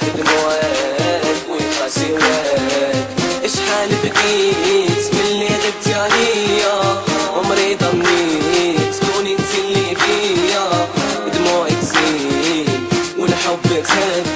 حلوات ويبقى سواك شحال بكيت من اللي غبت عليا عمري ضنيت تكوني انت اللي فيا دموعي تزين والحب تهدي.